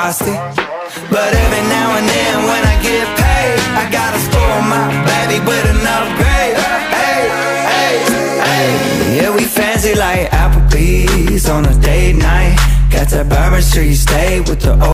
But every now and then when I get paid I gotta spoil my baby with an upgrade Hey, hey, hey. Yeah, we fancy like Applebee's on a date night. Got that Bourbon Street stay with the